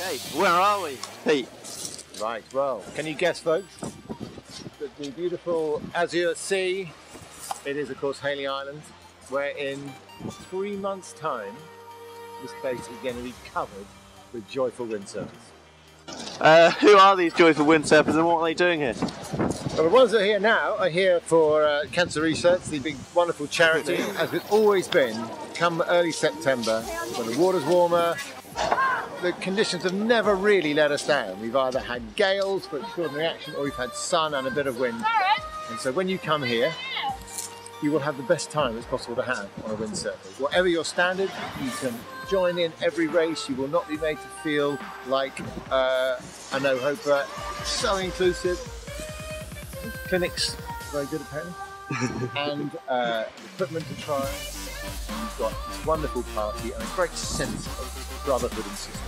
Okay, where are we, Pete? Right, well, can you guess, folks? The, the beautiful azure sea. It is, of course, Hayling Island, where in three months' time, this place is going to be covered with joyful windsurfers. Uh, who are these joyful windsurfers and what are they doing here? Well, the ones that are here now are here for uh, cancer research, the big wonderful charity, as it's always been. Come early September, when the water's warmer, the conditions have never really let us down. We've either had gales for extraordinary action or we've had sun and a bit of wind. And so when you come here, you will have the best time it's possible to have on a windsurfer. Whatever your standard, you can join in every race. You will not be made to feel like uh, a no-hoper. So inclusive. Clinics, very good apparently. and uh, equipment to try. You've got this wonderful party and a great sense of brotherhood and sisterhood.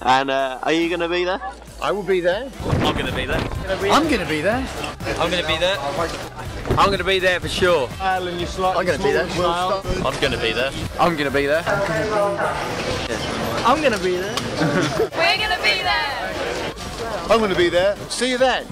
And uh, are you going to be there? I will be there. I'm going to be there. I'm going to be there. I'm going to be there. I'm going to be there for sure. I'm going to be there. I'm going to be there. I'm going to be there. I'm going to be there. We're going to be there. I'm going to be there. See you then.